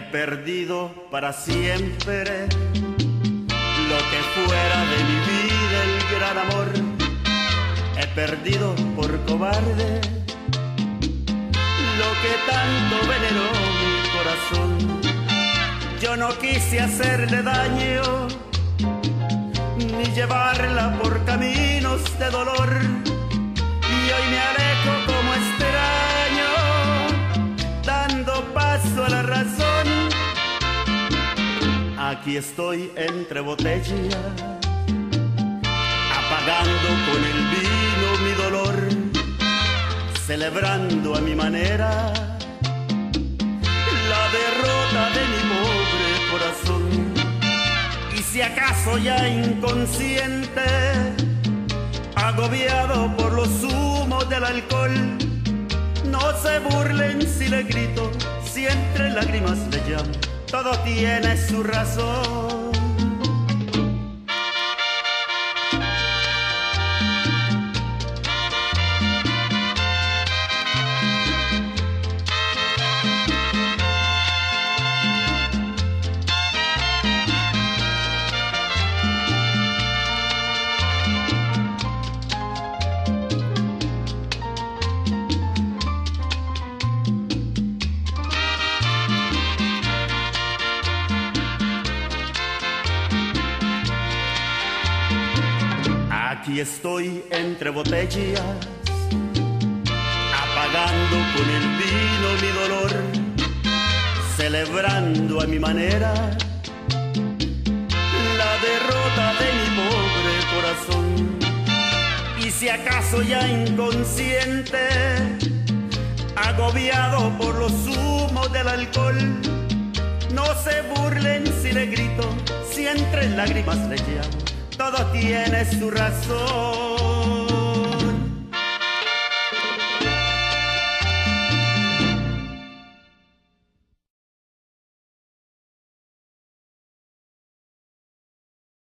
perdido para siempre lo que fuera de mi vida el gran amor. He perdido por cobarde lo que tanto veneró mi corazón. Yo no quise hacerle daño ni llevarla por caminos de dolor. Y hoy me alejo como extraño, dando paso a la razón. Aquí estoy entre botellas, apagando con el vino mi dolor, celebrando a mi manera la derrota de mi pobre corazón. Y si acaso ya inconsciente, agobiado por los humos del alcohol, no se burlen si le grito, si entre lágrimas le llamo, todo tiene su razón. Aquí estoy entre botellas, apagando con el vino mi dolor, celebrando a mi manera la derrota de mi pobre corazón. Y si acaso ya inconsciente, agobiado por los humos del alcohol, no se burlen si le grito, si entre lágrimas le llamo todo tiene su razón.